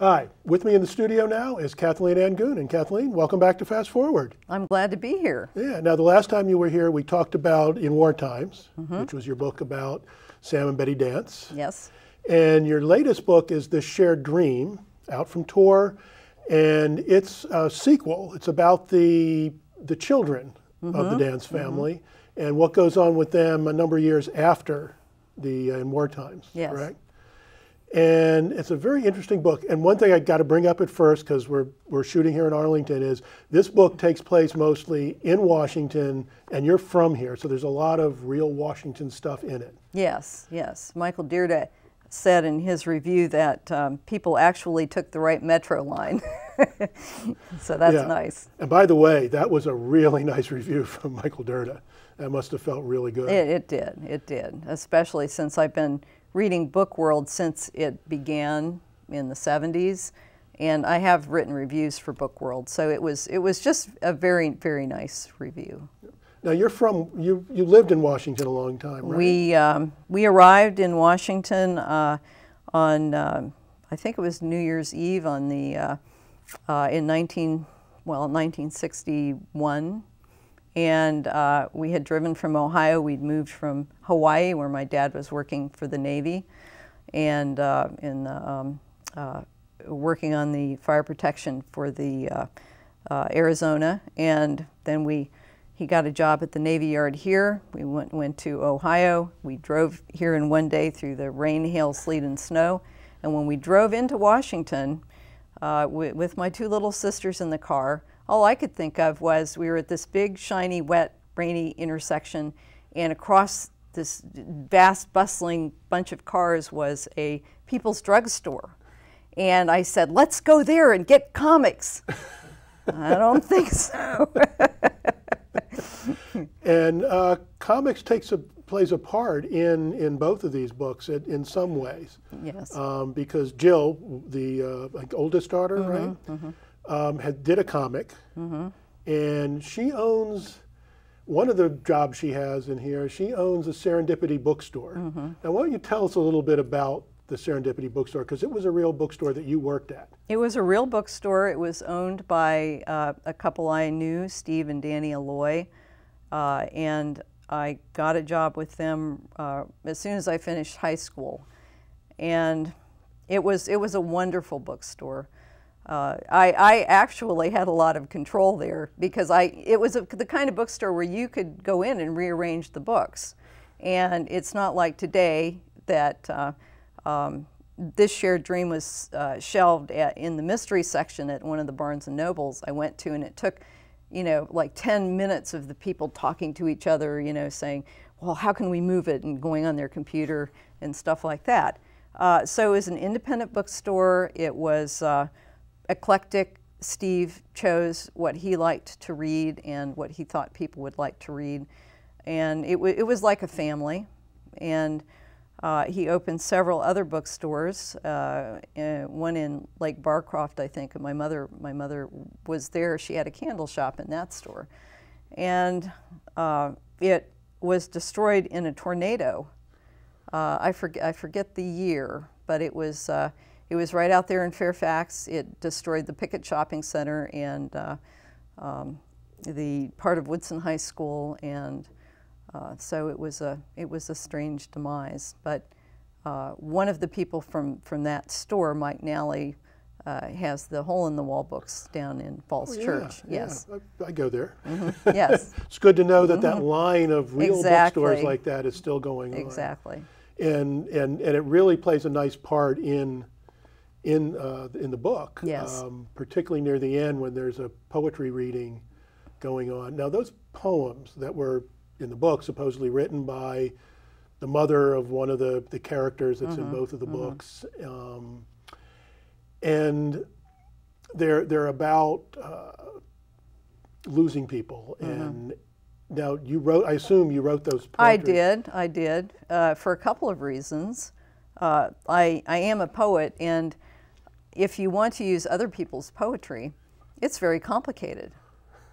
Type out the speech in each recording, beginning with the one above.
Hi, with me in the studio now is Kathleen Ann Goonan. And Kathleen, welcome back to Fast Forward. I'm glad to be here. Yeah, now the last time you were here, we talked about In War Times, mm-hmm. which was your book about Sam and Betty Dance. Yes. And your latest book is The Shared Dream, out from Tor, and it's a sequel. It's about the, the children mm-hmm. of the mm-hmm. Dance mm-hmm. family mm-hmm. and what goes on with them a number of years after the uh, In War Times, yes. correct? And it's a very interesting book. And one thing I got to bring up at first, because we're, we're shooting here in Arlington, is this book takes place mostly in Washington, and you're from here. So there's a lot of real Washington stuff in it. Yes, yes. Michael Dirda said in his review that um, people actually took the right metro line. so that's yeah. nice. And by the way, that was a really nice review from Michael Dirda. That must have felt really good. It, it did, it did, especially since I've been reading Book World since it began in the 70s, and I have written reviews for Book World, so it was it was just a very very nice review. Now you're from you you lived in Washington a long time, right? We um, we arrived in Washington uh, on uh, I think it was New Year's Eve on the uh, uh in 19 well 1961 and uh, we had driven from Ohio. We'd moved from Hawaii, where my dad was working for the Navy, and uh, in um, uh, working on the fire protection for the uh, uh, Arizona. And then we, he got a job at the Navy Yard here. We went went to Ohio. We drove here in one day through the rain, hail, sleet, and snow. And when we drove into Washington, uh, with my two little sisters in the car all I could think of was we were at this big, shiny, wet, rainy intersection, and across this vast, bustling bunch of cars was a People's Drugstore. And I said, let's go there and get comics. I don't think so. and uh, comics takes a plays a part in in both of these books in, in some ways. Yes. Um, because Jill, the uh, like oldest daughter, mm-hmm, right? Mm-hmm um, had did a comic, mm-hmm. and she owns one of the jobs she has in here. She owns a Serendipity bookstore. Mm-hmm. Now, why don't you tell us a little bit about the Serendipity bookstore because it was a real bookstore that you worked at. It was a real bookstore. It was owned by uh, a couple I knew, Steve and Danny Alloy, uh, and I got a job with them uh, as soon as I finished high school, and it was it was a wonderful bookstore. Uh, I, I, actually had a lot of control there because I, it was a, the kind of bookstore where you could go in and rearrange the books. And it's not like today that uh, um, this shared dream was uh, shelved at, in the mystery section at one of the Barnes and Nobles I went to, and it took, you know, like 10 minutes of the people talking to each other, you know, saying, well, how can we move it, and going on their computer and stuff like that. Uh, so it was an independent bookstore. It was uh, eclectic. Steve chose what he liked to read and what he thought people would like to read. And it, it was like a family. And uh, he opened several other bookstores, uh, one in Lake Barcroft, I think. And my mother, my mother was there. She had a candle shop in that store. And uh, it was destroyed in a tornado. Uh, I, forget, I forget the year, but it was uh, it was right out there in Fairfax. It destroyed the Pickett Shopping Center and uh, um, the part of Woodson High School, and uh, so it was a it was a strange demise. But uh, one of the people from from that store, Mike Nally, uh, has the hole in the wall books down in Falls oh, yeah, Church. Yes, yeah. I, I, go there. Mm-hmm. Yes, it's good to know that mm-hmm. that line of real exactly. bookstores like that is still going on. Exactly. And and and it really plays a nice part in in uh, in the book, yes. um, particularly near the end when there's a poetry reading going on. Now, those poems that were in the book, supposedly written by the mother of one of the, the characters that's mm-hmm. in both of the mm-hmm. books, um, and they're they're about uh, losing people mm-hmm. and. Now you wrote. I assume you wrote those. Poetry. I did. I did uh, for a couple of reasons. Uh, I I am a poet, and if you want to use other people's poetry, it's very complicated.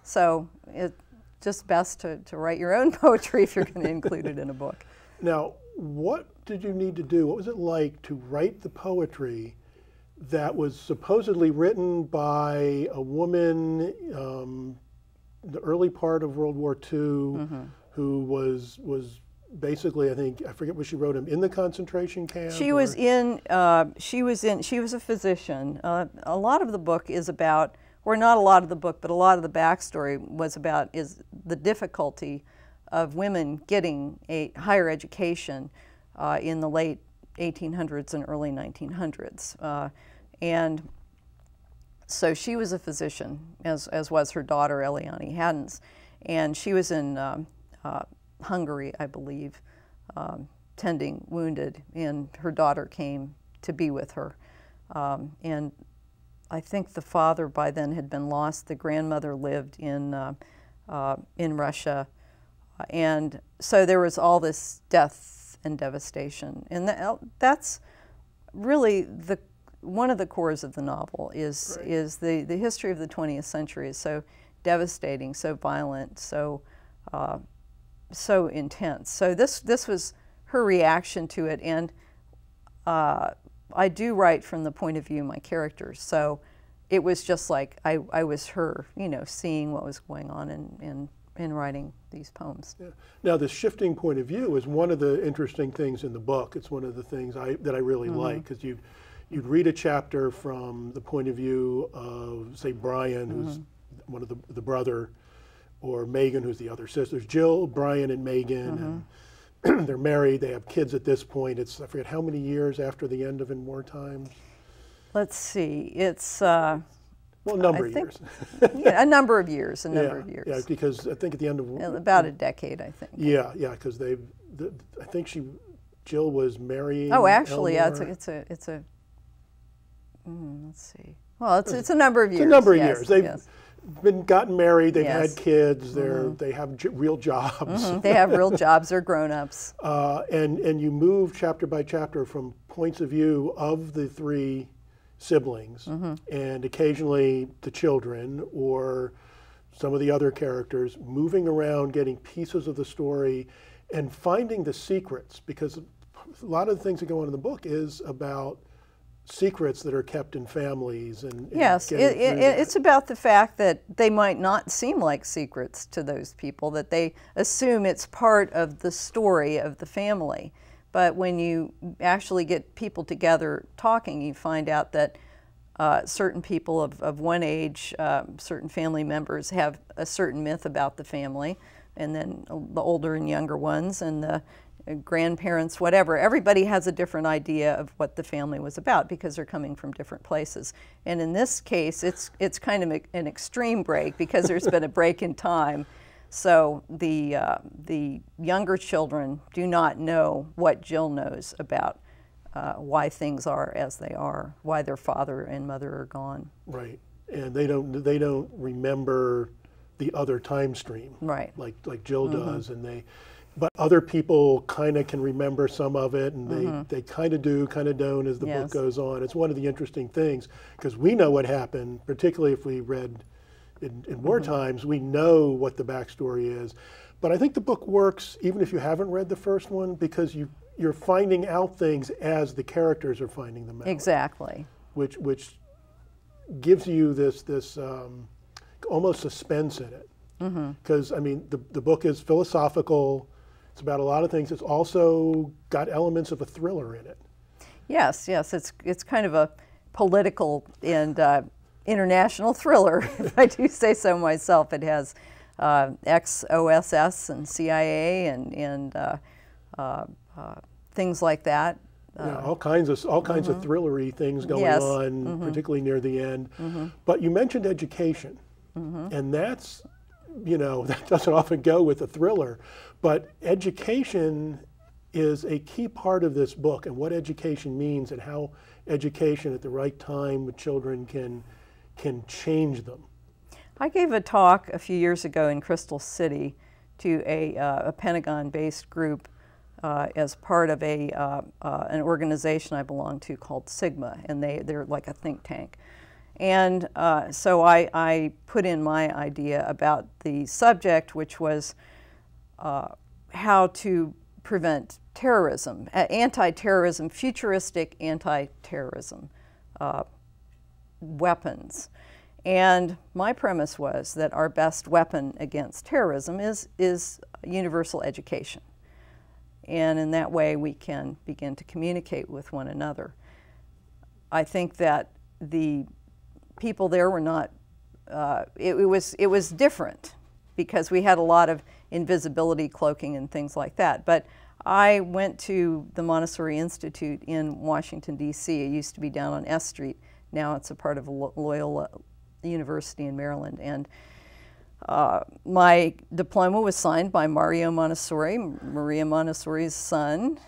So it's just best to, to write your own poetry if you're going to include it in a book. Now, what did you need to do? What was it like to write the poetry that was supposedly written by a woman um, the early part of World War II Mm-hmm. who was was basically I think I forget what she wrote him in the concentration camp. She or- was in. Uh, she was in. She was a physician. Uh, a lot of the book is about, or not a lot of the book, but a lot of the backstory was about is the difficulty of women getting a higher education uh, in the late 1800s and early 1900s, uh, and so she was a physician, as, as was her daughter Eliane Haddens, and she was in um, uh, Hungary, I believe, um, tending wounded, and her daughter came to be with her. Um, and I think the father by then had been lost. The grandmother lived in uh, uh, in Russia, and so there was all this death and devastation, and that, that's really the one of the cores of the novel is is the the history of the 20th century is so devastating, so violent, so uh, so intense. So this this was her reaction to it, and uh, I do write from the point of view of my characters. So it was just like I, I was her, you know, seeing what was going on and in, in writing these poems. Yeah. Now, the shifting point of view is one of the interesting things in the book. It's one of the things I, that I really Mm-hmm. like because you you'd read a chapter from the point of view of, say, Brian, who's Mm-hmm. one of the the brother, or Megan, who's the other sister. Jill, Brian, and Megan, and Mm-hmm. they're married. They have kids at this point. It's I forget how many years after the end of In War Times. Let's see, it's uh, Well, a number I of think- years. yeah, a number of years, a yeah, number of years, yeah, because I think at the end of about a decade, I think. Yeah, yeah, because they, the, I think she, Jill was marrying. Oh, actually, yeah, it's a, it's a, it's a. Mm, let's see. Well, it's it's a number of years. It's a number of yes, years. They've yes. Been gotten married. They've Yes. had kids. They're they have j- real jobs, Mhm, They have real jobs. They're grown-ups. uh, and and you move chapter by chapter from points of view of the three siblings, Mm-hmm. and occasionally the children or some of the other characters moving around, getting pieces of the story, and finding the secrets because a lot of the things that go on in the book is about secrets that are kept in families and, and Yes, it, it, it's about the fact that they might not seem like secrets to those people, that they assume it's part of the story of the family. But when you actually get people together talking, you find out that uh, certain people of, of one age, um, certain family members have a certain myth about the family, and then the older and younger ones, and the uh, grandparents, whatever. Everybody has a different idea of what the family was about because they're coming from different places. And in this case, it's it's kind of a- an extreme break because there's been a break in time. So the uh, the younger children do not know what Jill knows about uh, why things are as they are, why their father and mother are gone. Right, and they don't they don't remember the other time stream, Right. like like Jill does, and they, but other people kind of can remember some of it, and they mm-hmm. they kind of do, kind of don't as the book goes on. It's one of the interesting things because we know what happened, particularly if we read in, in war mm-hmm. times, we know what the backstory is. But I think the book works even if you haven't read the first one because you you're finding out things as the characters are finding them out Exactly. which which gives you this this um, almost suspense in it. Mm-hmm. Because I mean, the the book is philosophical. It's about a lot of things. It's also got elements of a thriller in it. Yes, yes, it's it's kind of a political and uh, international thriller, if I do say so myself. It has uh, ex-OSS and CIA and and uh, uh, uh, things like that. Yeah, all kinds of all kinds of thrillery things going Yes. on, particularly near the end. But you mentioned education, and that's you know that doesn't often go with a thriller, but education is a key part of this book and what education means and how education at the right time with children can can change them. I gave a talk a few years ago in Crystal City to a, uh, a Pentagon-based group uh, as part of a uh, uh, an organization I belong to called Sigma, and they they're like a think tank. And uh, so I, I put in my idea about the subject, which was uh, how to prevent terrorism, uh, anti-terrorism, futuristic anti-terrorism uh, weapons. And my premise was that our best weapon against terrorism is, is universal education. And in that way, we can begin to communicate with one another. I think that the people there were not, uh, it, it, was, it was different because we had a lot of invisibility cloaking and things like that. But I went to the Montessori Institute in Washington, D.C. It used to be down on S Street. Now it's a part of Loyola University in Maryland. And uh, my diploma was signed by Mario Montessori, Maria Montessori's son.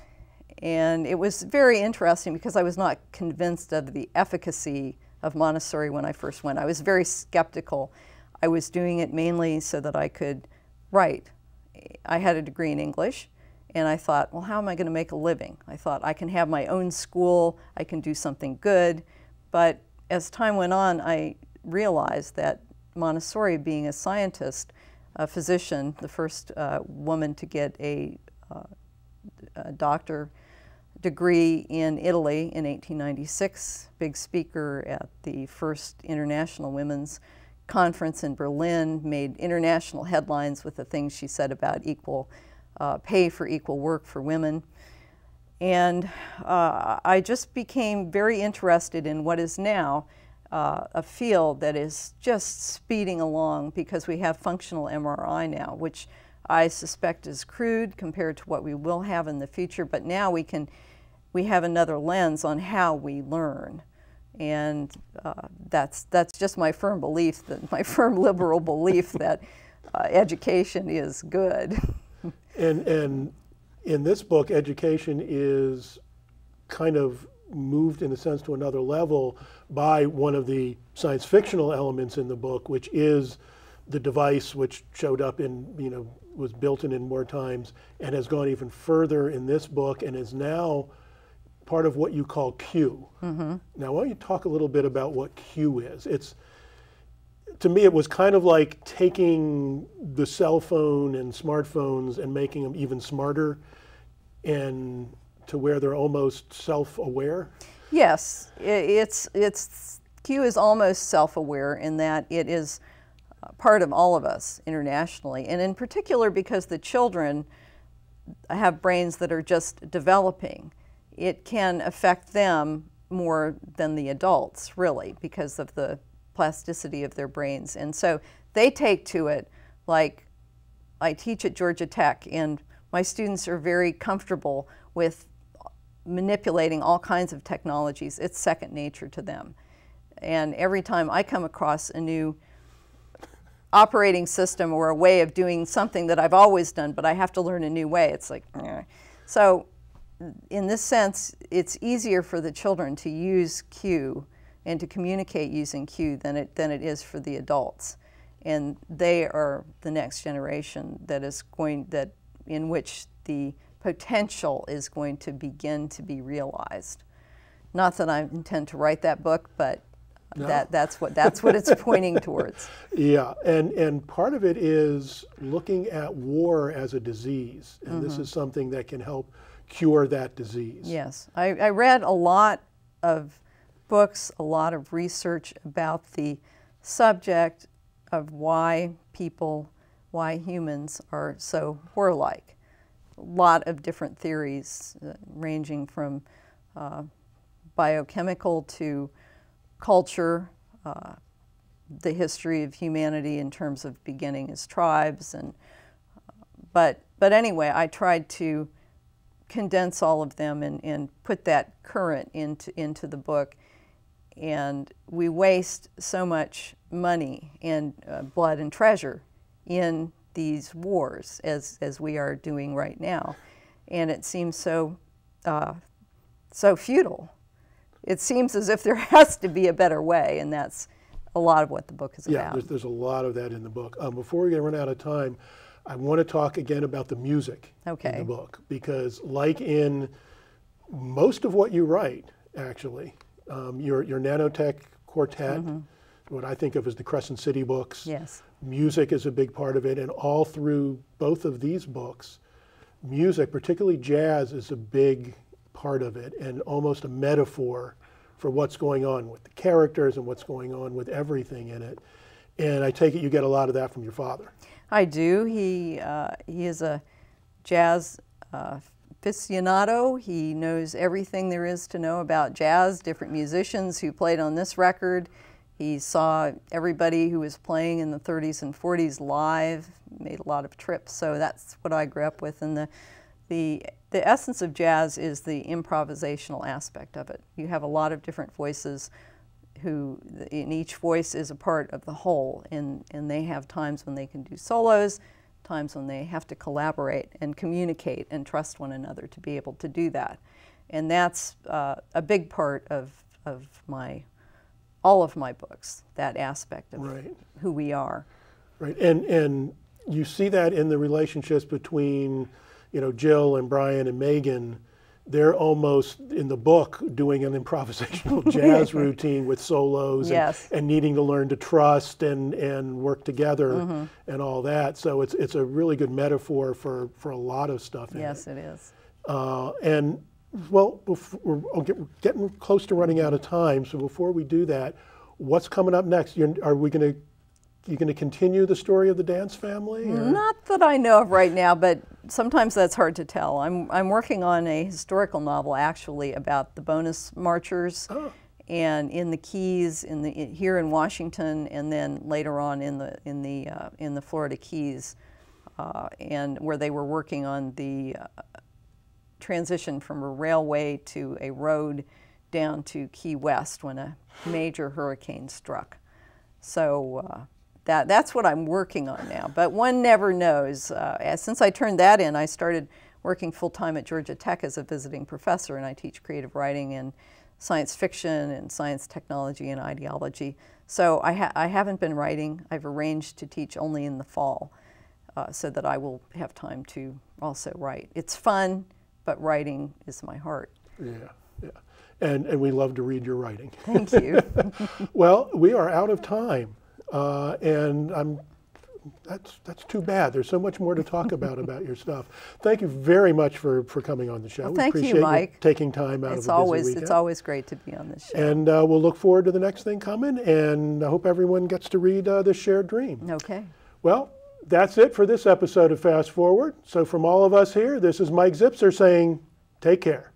And it was very interesting because I was not convinced of the efficacy of Montessori when I first went. I was very skeptical. I was doing it mainly so that I could write. I had a degree in English, and I thought, well, how am I going to make a living? I thought I can have my own school, I can do something good. But as time went on, I realized that Montessori, being a scientist, a physician, the first uh, woman to get a, uh, a doctor degree in Italy in 1896, big speaker at the first International Women's Conference in Berlin, made international headlines with the things she said about equal uh, pay for equal work for women. And uh, I just became very interested in what is now uh, a field that is just speeding along because we have functional MRI now, which I suspect is crude compared to what we will have in the future, but now we can we have another lens on how we learn. And uh, that's, that's just my firm belief, that my firm liberal belief that uh, education is good. and, and in this book, education is kind of moved in a sense to another level by one of the science fictional elements in the book, which is the device which showed up in, you know, was built in in war times and has gone even further in this book and is now part of what you call Q. Mm-hmm. Now, why don't you talk a little bit about what Q is? It's to me, it was kind of like taking the cell phone and smartphones and making them even smarter, and to where they're almost self-aware? Yes, it's it's Q is almost self-aware in that it is part of all of us internationally, and in particular because the children have brains that are just developing. It can affect them more than the adults, really, because of the plasticity of their brains. And so they take to it like I teach at Georgia Tech, and my students are very comfortable with manipulating all kinds of technologies. It's second nature to them. And every time I come across a new operating system or a way of doing something that I've always done, but I have to learn a new way, it's like, eh. so in this sense, it's easier for the children to use Q and to communicate using Q than it, than it is for the adults. And they are the next generation that is going, that in which the potential is going to begin to be realized. Not that I intend to write that book, but no. that, that's, what, that's what it's pointing towards. Yeah, and, and part of it is looking at war as a disease, and mm-hmm. this is something that can help cure that disease. Yes, I, I read a lot of books, a lot of research about the subject of why people, why humans are so warlike A lot of different theories uh, ranging from uh, biochemical to culture, uh, the history of humanity in terms of beginning as tribes and but but anyway I tried to condense all of them and, and put that current into into the book and we waste so much money and uh, blood and treasure in these wars as, as we are doing right now. And it seems so, uh, so futile. It seems as if there has to be a better way, and that's a lot of what the book is yeah, about. Yeah, there's, there's, a lot of that in the book. Um, before we get run out of time, I want to talk again about the music okay. in the book because, like in most of what you write, actually, um, your your nanotech quartet, mm-hmm. what I think of as the Crescent City books, yes music is a big part of it, and all through both of these books, music, particularly jazz, is a big part of it and almost a metaphor for what's going on with the characters and what's going on with everything in it. And I take it you get a lot of that from your father. I do. He uh, he is a jazz uh, aficionado. He knows everything there is to know about jazz, different musicians who played on this record. He saw everybody who was playing in the 30s and 40s live, made a lot of trips. So that's what I grew up with. And the, the, the essence of jazz is the improvisational aspect of it. You have a lot of different voices who, in each voice is a part of the whole. And, and they have times when they can do solos, times when they have to collaborate and communicate and trust one another to be able to do that. And that's uh, a big part of, of my all of my books, that aspect of Right. who we are. Right, and and you see that in the relationships between, you know, Jill and Brian and Megan. They're almost in the book doing an improvisational jazz routine with solos and, Yes. and needing to learn to trust and, and work together Mm-hmm. and all that. So it's it's a really good metaphor for, for a lot of stuff. In Yes, it. it is. Uh, and well, we're getting close to running out of time. So before we do that, what's coming up next? You're, are we going to you going to continue the story of the Dance family? or- Not that I know of right now, but sometimes that's hard to tell. I'm, I'm working on a historical novel actually about the bonus marchers and in the Keys, in the, in- here in Washington, and then later on in the, in the, uh, in the Florida Keys, uh, and where they were working on the uh, transition from a railway to a road down to Key West when a major hurricane struck. So uh, that that's what I'm working on now. But one never knows. Uh, since I turned that in, I started working full time at Georgia Tech as a visiting professor, and I teach creative writing and science fiction and science technology and ideology. So I, ha- I haven't been writing. I've arranged to teach only in the fall, uh, so that I will have time to also write. It's fun, but writing is my heart. Yeah, yeah. And and we love to read your writing. Thank you. Well, we are out of time, uh, and I'm. That's that's too bad. There's so much more to talk about about your stuff. Thank you very much for, for coming on the show. Well, we thank you, appreciate Mike. taking time out it's of a busy always weekend. it's always great to be on this show. And uh, we'll look forward to the next thing coming. And I hope everyone gets to read uh, this shared dream. Okay. Well, that's it for this episode of Fast Forward. So from all of us here, this is Mike Zipser saying, take care.